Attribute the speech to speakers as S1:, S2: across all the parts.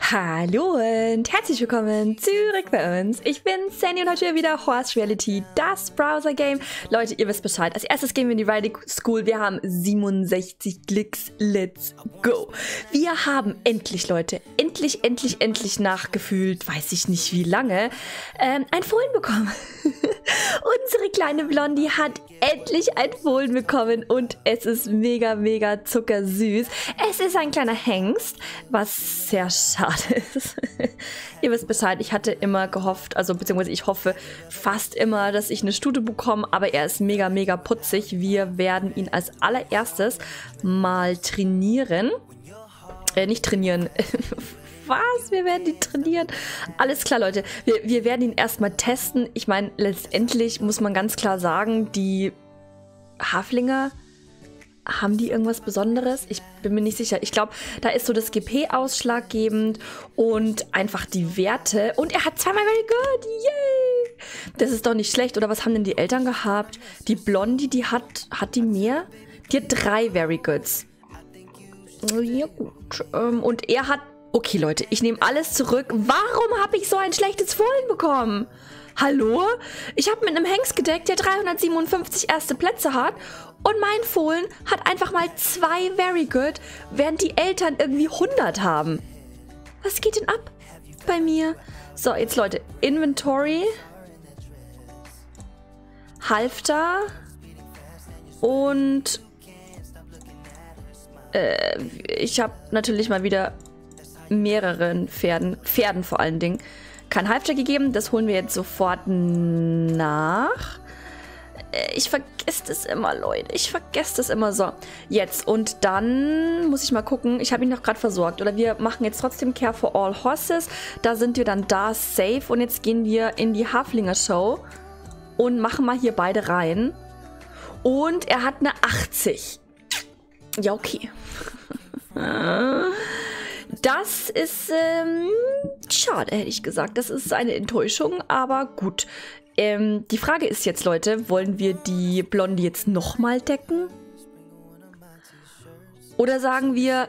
S1: Hallo und herzlich willkommen zurück bei uns. Ich bin Sandy und heute wieder Horse Reality, das Browser-Game. Leute, ihr wisst Bescheid. Als erstes gehen wir in die Riding School. Wir haben 67 Klicks. Let's go. Wir haben endlich, Leute, endlich, endlich, endlich nachgefühlt, weiß ich nicht wie lange, ähm, ein Fohlen bekommen. Unsere kleine Blondie hat endlich ein Fohlen bekommen und es ist mega, mega zuckersüß. Es ist ein kleiner Hengst, was sehr schade ist. Ihr wisst Bescheid, ich hatte immer gehofft, also beziehungsweise ich hoffe fast immer, dass ich eine Stute bekomme, aber er ist mega, mega putzig. Wir werden ihn als allererstes mal trainieren. Äh, nicht trainieren. was? Wir werden ihn trainieren. Alles klar, Leute. Wir, wir werden ihn erstmal testen. Ich meine, letztendlich muss man ganz klar sagen, die Haflinger, haben die irgendwas Besonderes? Ich bin mir nicht sicher. Ich glaube, da ist so das GP ausschlaggebend und einfach die Werte. Und er hat zweimal very good. Yay! Das ist doch nicht schlecht. Oder was haben denn die Eltern gehabt? Die Blondie, die hat, hat die mehr? Die hat drei very goods. Ja gut. Ähm, und er hat Okay, Leute, ich nehme alles zurück. Warum habe ich so ein schlechtes Fohlen bekommen? Hallo? Ich habe mit einem Hengst gedeckt, der 357 erste Plätze hat. Und mein Fohlen hat einfach mal zwei Very Good, während die Eltern irgendwie 100 haben. Was geht denn ab bei mir? So, jetzt Leute, Inventory. Halfter. Und... Äh, ich habe natürlich mal wieder mehreren Pferden, Pferden vor allen Dingen, kein Halfter gegeben. Das holen wir jetzt sofort nach. Äh, ich vergesse das immer, Leute. Ich vergesse das immer so. Jetzt. Und dann muss ich mal gucken. Ich habe ihn noch gerade versorgt. Oder wir machen jetzt trotzdem Care for All Horses. Da sind wir dann da safe. Und jetzt gehen wir in die Haflinger Show. Und machen mal hier beide rein. Und er hat eine 80. Ja, okay. Das ist ähm, schade, hätte ich gesagt. Das ist eine Enttäuschung, aber gut. Ähm, die Frage ist jetzt, Leute, wollen wir die Blondie jetzt nochmal decken? Oder sagen wir,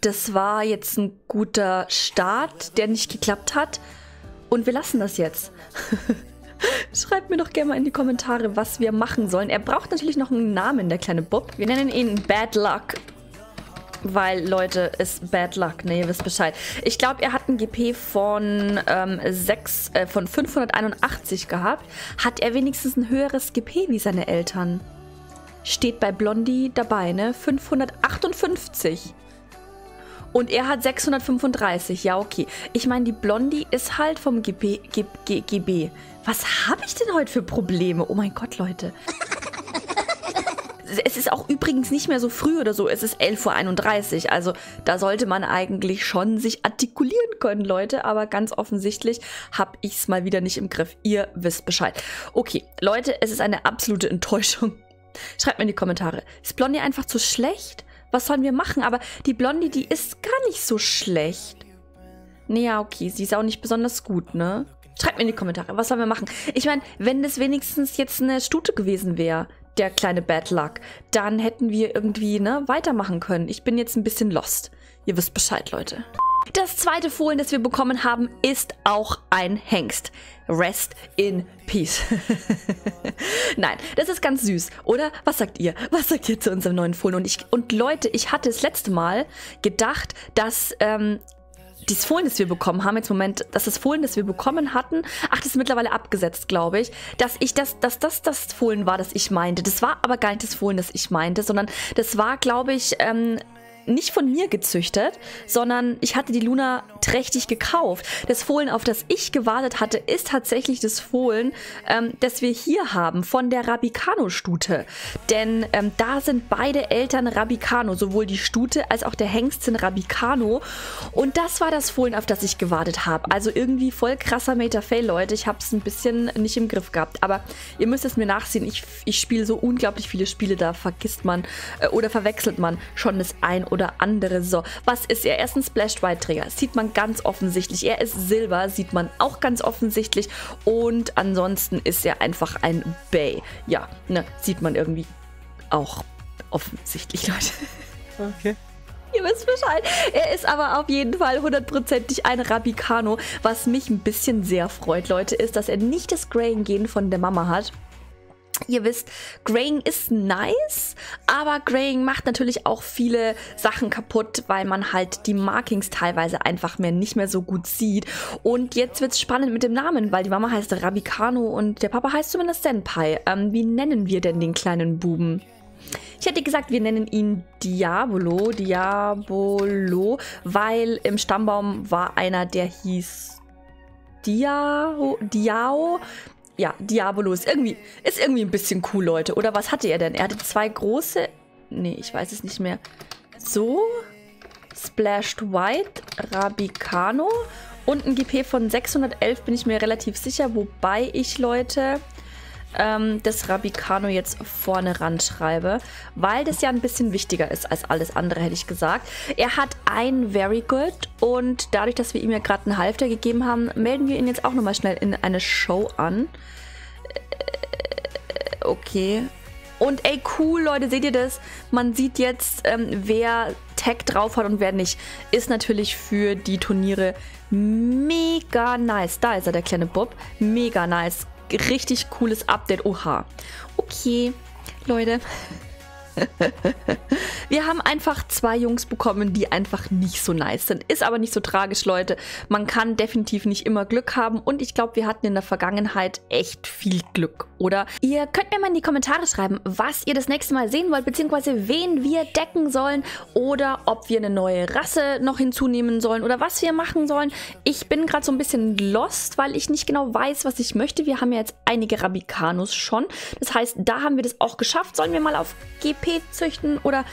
S1: das war jetzt ein guter Start, der nicht geklappt hat und wir lassen das jetzt? Schreibt mir doch gerne mal in die Kommentare, was wir machen sollen. Er braucht natürlich noch einen Namen, der kleine Bub. Wir nennen ihn Bad Luck weil, Leute, ist Bad Luck. Ne, ihr wisst Bescheid. Ich glaube, er hat ein GP von, ähm, 6, äh, von 581 gehabt. Hat er wenigstens ein höheres GP wie seine Eltern? Steht bei Blondie dabei, ne? 558. Und er hat 635. Ja, okay. Ich meine, die Blondie ist halt vom GB. GB, GB. Was habe ich denn heute für Probleme? Oh mein Gott, Leute es ist auch übrigens nicht mehr so früh oder so, es ist 11.31 Uhr. Also da sollte man eigentlich schon sich artikulieren können, Leute. Aber ganz offensichtlich habe ich es mal wieder nicht im Griff. Ihr wisst Bescheid. Okay, Leute, es ist eine absolute Enttäuschung. Schreibt mir in die Kommentare. Ist Blondie einfach zu schlecht? Was sollen wir machen? Aber die Blondie, die ist gar nicht so schlecht. Naja, okay, sie ist auch nicht besonders gut, ne? Schreibt mir in die Kommentare, was sollen wir machen? Ich meine, wenn das wenigstens jetzt eine Stute gewesen wäre, der kleine Bad Luck, dann hätten wir irgendwie ne, weitermachen können. Ich bin jetzt ein bisschen lost. Ihr wisst Bescheid, Leute. Das zweite Fohlen, das wir bekommen haben, ist auch ein Hengst. Rest in Peace. Nein, das ist ganz süß, oder? Was sagt ihr? Was sagt ihr zu unserem neuen Fohlen? Und, ich, und Leute, ich hatte das letzte Mal gedacht, dass ähm, dieses Fohlen, das wir bekommen haben, jetzt Moment, dass das Fohlen, das wir bekommen hatten, ach, das ist mittlerweile abgesetzt, glaube ich, dass ich das, dass das das Fohlen war, das ich meinte. Das war aber gar nicht das Fohlen, das ich meinte, sondern das war, glaube ich, ähm, nicht von mir gezüchtet, sondern ich hatte die Luna trächtig gekauft. Das Fohlen, auf das ich gewartet hatte, ist tatsächlich das Fohlen, ähm, das wir hier haben, von der Rabicano-Stute. Denn ähm, da sind beide Eltern Rabicano, sowohl die Stute als auch der Hengst sind Rabicano. Und das war das Fohlen, auf das ich gewartet habe. Also irgendwie voll krasser Meta-Fail, Leute. Ich habe es ein bisschen nicht im Griff gehabt. Aber ihr müsst es mir nachsehen. Ich, ich spiele so unglaublich viele Spiele, da vergisst man äh, oder verwechselt man schon das ein oder andere. So, was ist er? Er ist ein Splashed White Träger. Sieht man ganz offensichtlich. Er ist Silber, sieht man auch ganz offensichtlich. Und ansonsten ist er einfach ein Bay. Ja, ne, sieht man irgendwie auch offensichtlich, Leute.
S2: Okay.
S1: Ihr wisst Bescheid. Er ist aber auf jeden Fall hundertprozentig ein Rabicano. Was mich ein bisschen sehr freut, Leute, ist, dass er nicht das Graying-Gen von der Mama hat. Ihr wisst, Graying ist nice, aber Graying macht natürlich auch viele Sachen kaputt, weil man halt die Markings teilweise einfach mehr nicht mehr so gut sieht. Und jetzt wird es spannend mit dem Namen, weil die Mama heißt Rabicano und der Papa heißt zumindest Senpai. Ähm, wie nennen wir denn den kleinen Buben? Ich hätte gesagt, wir nennen ihn Diabolo, Diabolo, weil im Stammbaum war einer, der hieß Diao, Diao. Ja, Diabolo ist irgendwie, ist irgendwie ein bisschen cool, Leute. Oder was hatte er denn? Er hatte zwei große... Nee, ich weiß es nicht mehr. So. Splashed White, Rabicano und ein GP von 611 bin ich mir relativ sicher. Wobei ich, Leute, ähm, das Rabicano jetzt vorne ranschreibe, weil das ja ein bisschen wichtiger ist als alles andere, hätte ich gesagt. Er hat ein Very Good und dadurch, dass wir ihm ja gerade einen Halfter gegeben haben, melden wir ihn jetzt auch nochmal schnell in eine Show an. Äh, okay. Und ey, cool, Leute, seht ihr das? Man sieht jetzt, ähm, wer Tag drauf hat und wer nicht. Ist natürlich für die Turniere mega nice. Da ist er, der kleine Bob. Mega nice richtig cooles Update. Oha. Okay, Leute. Wir haben einfach zwei Jungs bekommen, die einfach nicht so nice sind. Ist aber nicht so tragisch, Leute. Man kann definitiv nicht immer Glück haben und ich glaube, wir hatten in der Vergangenheit echt viel Glück, oder? Ihr könnt mir mal in die Kommentare schreiben, was ihr das nächste Mal sehen wollt, beziehungsweise wen wir decken sollen oder ob wir eine neue Rasse noch hinzunehmen sollen oder was wir machen sollen. Ich bin gerade so ein bisschen lost, weil ich nicht genau weiß, was ich möchte. Wir haben ja jetzt einige Rabicanus schon. Das heißt, da haben wir das auch geschafft. Sollen wir mal auf GP züchten oder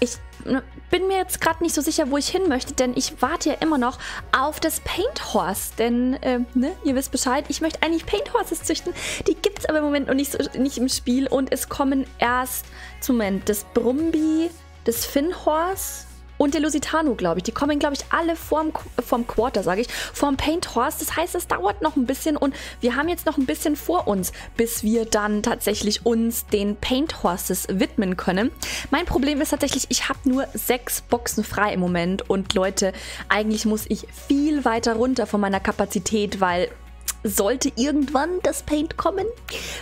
S1: ich ne, bin mir jetzt gerade nicht so sicher, wo ich hin möchte, denn ich warte ja immer noch auf das Paint Horse. Denn, äh, ne, ihr wisst Bescheid, ich möchte eigentlich Paint Horses züchten. Die gibt es aber im Moment noch nicht, so, nicht im Spiel und es kommen erst, zum Moment, das Brumbi, das Finn Horse und der Lusitano, glaube ich. Die kommen, glaube ich, alle vorm, vorm Quarter, sage ich, vorm Paint Horse. Das heißt, es dauert noch ein bisschen und wir haben jetzt noch ein bisschen vor uns, bis wir dann tatsächlich uns den Paint Horses widmen können. Mein Problem ist tatsächlich, ich habe nur sechs Boxen frei im Moment und Leute, eigentlich muss ich viel weiter runter von meiner Kapazität, weil sollte irgendwann das Paint kommen,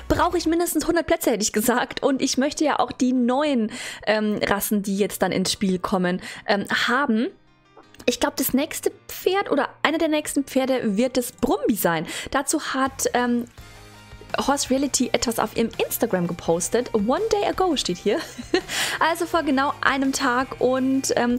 S1: brauche ich mindestens 100 Plätze, hätte ich gesagt. Und ich möchte ja auch die neuen ähm, Rassen, die jetzt dann ins Spiel kommen, ähm, haben. Ich glaube, das nächste Pferd oder einer der nächsten Pferde wird das Brumbi sein. Dazu hat ähm, Horse Reality etwas auf ihrem Instagram gepostet. One day ago steht hier. also vor genau einem Tag. Und ähm,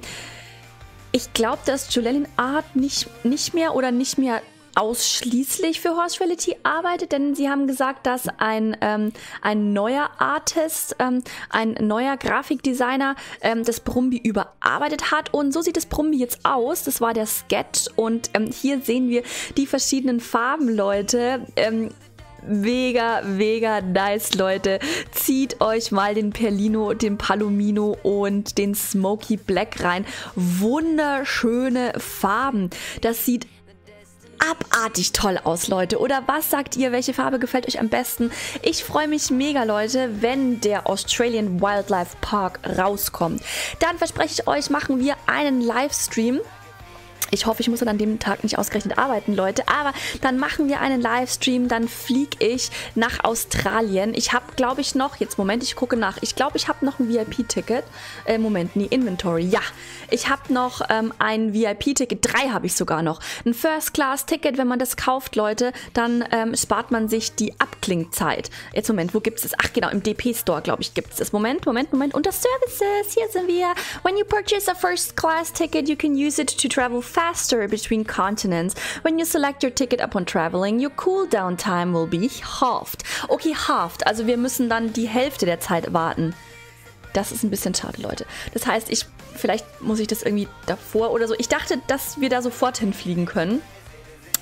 S1: ich glaube, dass Julelin Art nicht, nicht mehr oder nicht mehr ausschließlich für Horse Reality arbeitet, denn sie haben gesagt, dass ein, ähm, ein neuer Artist, ähm, ein neuer Grafikdesigner ähm, das Brumbi überarbeitet hat und so sieht das Brumbi jetzt aus. Das war der Sketch und ähm, hier sehen wir die verschiedenen Farben, Leute. Ähm, mega, mega nice, Leute. Zieht euch mal den Perlino, den Palomino und den Smoky Black rein. Wunderschöne Farben. Das sieht abartig toll aus, Leute. Oder was sagt ihr? Welche Farbe gefällt euch am besten? Ich freue mich mega, Leute, wenn der Australian Wildlife Park rauskommt. Dann verspreche ich euch, machen wir einen Livestream ich hoffe, ich muss dann an dem Tag nicht ausgerechnet arbeiten, Leute. Aber dann machen wir einen Livestream, dann fliege ich nach Australien. Ich habe, glaube ich, noch, jetzt Moment, ich gucke nach. Ich glaube, ich habe noch ein VIP-Ticket. Äh, Moment, nee, Inventory. Ja, ich habe noch ähm, ein VIP-Ticket. Drei habe ich sogar noch. Ein First-Class-Ticket, wenn man das kauft, Leute, dann ähm, spart man sich die Abklingzeit. Jetzt Moment, wo gibt es das? Ach genau, im DP-Store, glaube ich, gibt es das. Moment, Moment, Moment. Unter Services, hier sind wir. When you purchase a First-Class-Ticket, you can use it to travel fast faster between continents. When you select your ticket upon traveling, your cooldown time will be halved. Okay, halved, also wir müssen dann die Hälfte der Zeit warten. Das ist ein bisschen schade, Leute. Das heißt, ich vielleicht muss ich das irgendwie davor oder so. Ich dachte, dass wir da sofort hinfliegen können.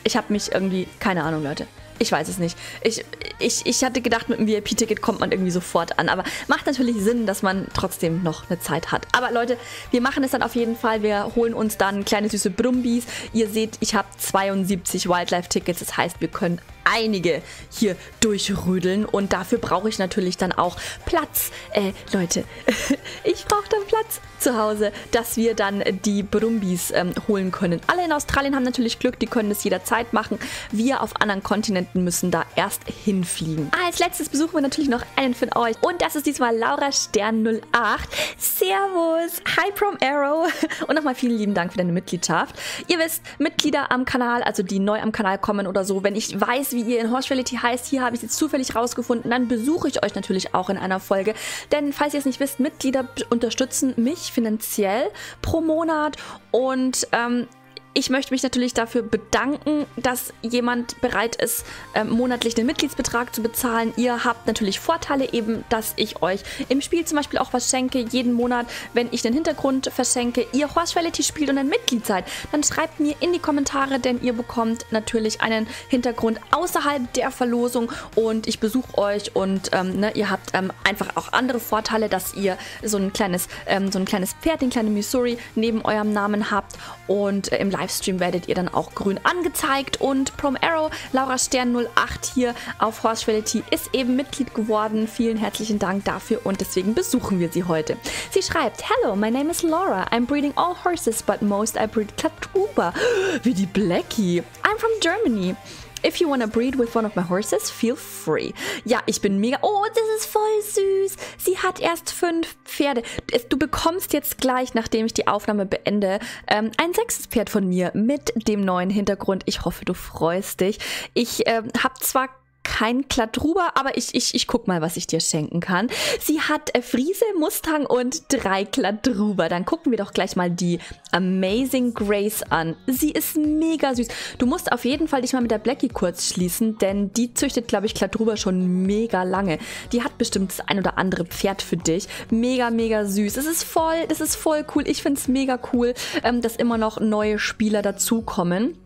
S1: Ich habe mich irgendwie, keine Ahnung, Leute. Ich weiß es nicht. Ich, ich, ich hatte gedacht, mit einem VIP-Ticket kommt man irgendwie sofort an. Aber macht natürlich Sinn, dass man trotzdem noch eine Zeit hat. Aber Leute, wir machen es dann auf jeden Fall. Wir holen uns dann kleine süße Brumbies. Ihr seht, ich habe 72 Wildlife-Tickets. Das heißt, wir können einige hier durchrüdeln und dafür brauche ich natürlich dann auch Platz. Äh, Leute, ich brauche dann Platz zu Hause, dass wir dann die Brumbis ähm, holen können. Alle in Australien haben natürlich Glück, die können es jederzeit machen. Wir auf anderen Kontinenten müssen da erst hinfliegen. Als letztes besuchen wir natürlich noch einen von euch und das ist diesmal Laura Stern 08. Servus! Hi Prom Arrow! Und nochmal vielen lieben Dank für deine Mitgliedschaft. Ihr wisst, Mitglieder am Kanal, also die neu am Kanal kommen oder so, wenn ich weiß, wie ihr in Horse Reality heißt, hier habe ich es jetzt zufällig rausgefunden, dann besuche ich euch natürlich auch in einer Folge. Denn falls ihr es nicht wisst, Mitglieder unterstützen mich finanziell pro Monat und ähm, ich möchte mich natürlich dafür bedanken, dass jemand bereit ist, ähm, monatlich den Mitgliedsbetrag zu bezahlen. Ihr habt natürlich Vorteile eben, dass ich euch im Spiel zum Beispiel auch was schenke, jeden Monat, wenn ich den Hintergrund verschenke. Ihr Horse Reality spielt und ein Mitglied seid, dann schreibt mir in die Kommentare, denn ihr bekommt natürlich einen Hintergrund außerhalb der Verlosung und ich besuche euch und ähm, ne, ihr habt ähm, einfach auch andere Vorteile, dass ihr so ein kleines, ähm, so ein kleines Pferd, den kleinen Missouri neben eurem Namen habt und äh, im Livestream werdet ihr dann auch grün angezeigt. Und Prom Arrow, Laura Stern 08 hier auf Horse Reality ist eben Mitglied geworden. Vielen herzlichen Dank dafür und deswegen besuchen wir sie heute. Sie schreibt, Hello, my name is Laura. I'm breeding all horses, but most I breed Klatruba. Wie die Blackie. I'm from Germany. If you wanna breed with one of my horses, feel free. Ja, ich bin mega. Oh, das ist voll süß. Sie hat erst fünf Pferde. Du bekommst jetzt gleich, nachdem ich die Aufnahme beende, ähm, ein sechstes Pferd von mir mit dem neuen Hintergrund. Ich hoffe, du freust dich. Ich ähm, habe zwar kein Kladruber, aber ich, ich, ich guck mal, was ich dir schenken kann. Sie hat äh, Friese, Mustang und drei Kladruber. Dann gucken wir doch gleich mal die Amazing Grace an. Sie ist mega süß. Du musst auf jeden Fall dich mal mit der Blackie kurz schließen, denn die züchtet, glaube ich, Kladruber schon mega lange. Die hat bestimmt das ein oder andere Pferd für dich. Mega, mega süß. Es ist voll, das ist voll cool. Ich finde es mega cool, ähm, dass immer noch neue Spieler dazukommen.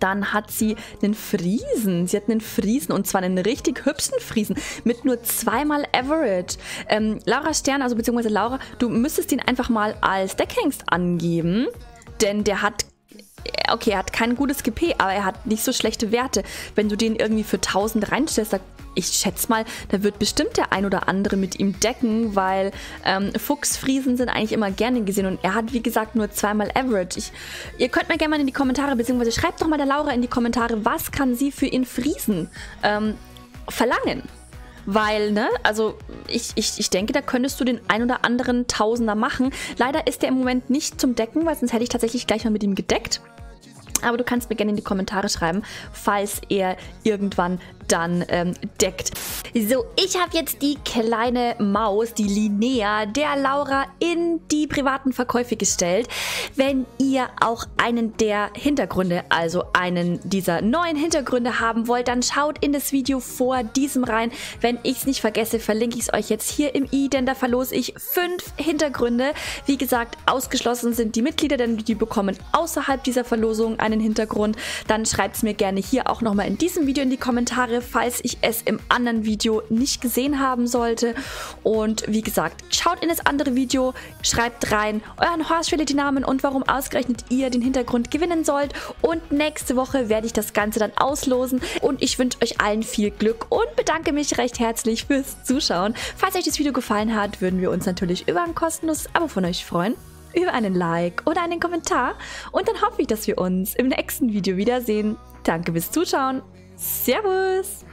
S1: Dann hat sie einen Friesen. Sie hat einen Friesen und zwar einen richtig hübschen Friesen mit nur zweimal Average. Ähm, Laura Stern, also beziehungsweise Laura, du müsstest ihn einfach mal als Deckhengst angeben, denn der hat okay, er hat kein gutes GP, aber er hat nicht so schlechte Werte. Wenn du den irgendwie für 1000 reinstellst, da, ich schätze mal, da wird bestimmt der ein oder andere mit ihm decken, weil ähm, Fuchsfriesen sind eigentlich immer gerne gesehen und er hat, wie gesagt, nur zweimal Average. Ich, ihr könnt mir gerne mal in die Kommentare, beziehungsweise schreibt doch mal der Laura in die Kommentare, was kann sie für ihn Friesen ähm, verlangen? Weil, ne, also ich, ich, ich denke, da könntest du den ein oder anderen Tausender machen. Leider ist der im Moment nicht zum Decken, weil sonst hätte ich tatsächlich gleich mal mit ihm gedeckt. Aber du kannst mir gerne in die Kommentare schreiben, falls er irgendwann dann ähm, deckt. So, ich habe jetzt die kleine Maus, die Linnea, der Laura in die privaten Verkäufe gestellt. Wenn ihr auch einen der Hintergründe, also einen dieser neuen Hintergründe haben wollt, dann schaut in das Video vor diesem rein. Wenn ich es nicht vergesse, verlinke ich es euch jetzt hier im i, denn da verlose ich fünf Hintergründe. Wie gesagt, ausgeschlossen sind die Mitglieder, denn die bekommen außerhalb dieser Verlosung einen Hintergrund. Dann schreibt es mir gerne hier auch nochmal in diesem Video in die Kommentare Kommentare, falls ich es im anderen Video nicht gesehen haben sollte. Und wie gesagt, schaut in das andere Video, schreibt rein euren Horse Reality Namen und warum ausgerechnet ihr den Hintergrund gewinnen sollt. Und nächste Woche werde ich das Ganze dann auslosen. Und ich wünsche euch allen viel Glück und bedanke mich recht herzlich fürs Zuschauen. Falls euch das Video gefallen hat, würden wir uns natürlich über ein kostenloses Abo von euch freuen über einen Like oder einen Kommentar und dann hoffe ich, dass wir uns im nächsten Video wiedersehen. Danke fürs Zuschauen Servus!